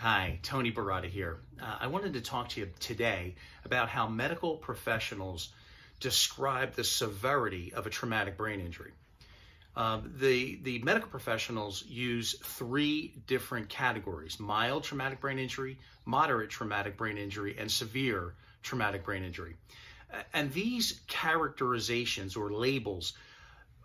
Hi, Tony Baratta here. Uh, I wanted to talk to you today about how medical professionals describe the severity of a traumatic brain injury. Uh, the, the medical professionals use three different categories mild traumatic brain injury, moderate traumatic brain injury, and severe traumatic brain injury. And these characterizations or labels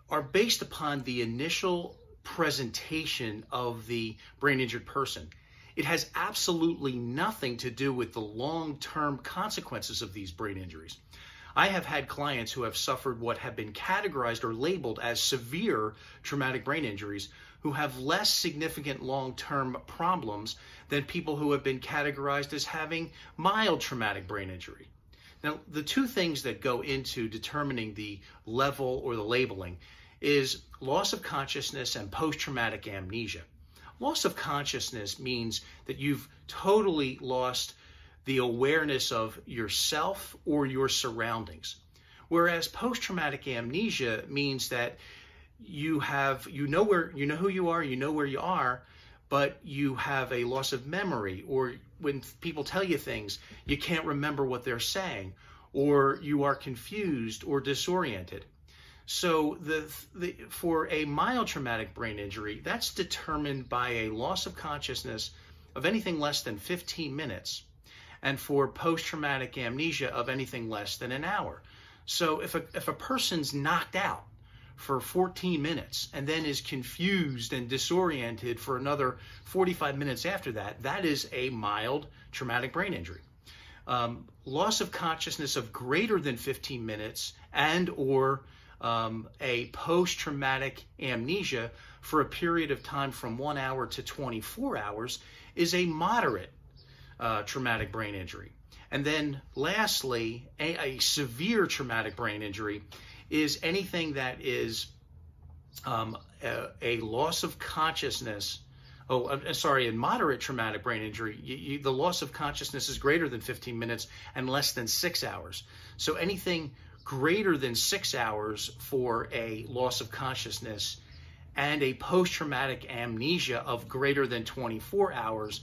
are based upon the initial presentation of the brain injured person. It has absolutely nothing to do with the long term consequences of these brain injuries. I have had clients who have suffered what have been categorized or labeled as severe traumatic brain injuries who have less significant long term problems than people who have been categorized as having mild traumatic brain injury. Now, the two things that go into determining the level or the labeling is loss of consciousness and post traumatic amnesia. Loss of consciousness means that you've totally lost the awareness of yourself or your surroundings. Whereas post-traumatic amnesia means that you have you know where you know who you are, you know where you are, but you have a loss of memory or when people tell you things, you can't remember what they're saying or you are confused or disoriented. So the, the, for a mild traumatic brain injury, that's determined by a loss of consciousness of anything less than 15 minutes, and for post-traumatic amnesia of anything less than an hour. So if a, if a person's knocked out for 14 minutes and then is confused and disoriented for another 45 minutes after that, that is a mild traumatic brain injury. Um, loss of consciousness of greater than 15 minutes and or um, a post traumatic amnesia for a period of time from one hour to 24 hours is a moderate uh, traumatic brain injury. And then lastly, a, a, severe traumatic brain injury is anything that is um, a, a, loss of consciousness. Oh, I'm sorry, in moderate traumatic brain injury, you, you, the loss of consciousness is greater than 15 minutes and less than six hours. So anything greater than six hours for a loss of consciousness and a post traumatic amnesia of greater than 24 hours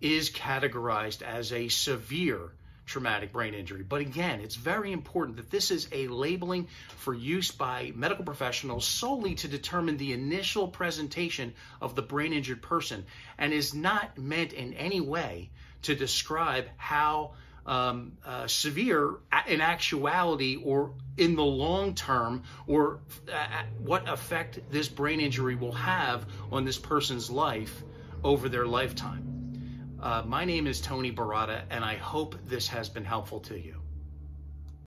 is categorized as a severe traumatic brain injury. But again, it's very important that this is a labeling for use by medical professionals solely to determine the initial presentation of the brain injured person and is not meant in any way to describe how um, uh, severe in actuality or in the long term, or uh, what effect this brain injury will have on this person's life over their lifetime. Uh, my name is Tony Baratta, and I hope this has been helpful to you.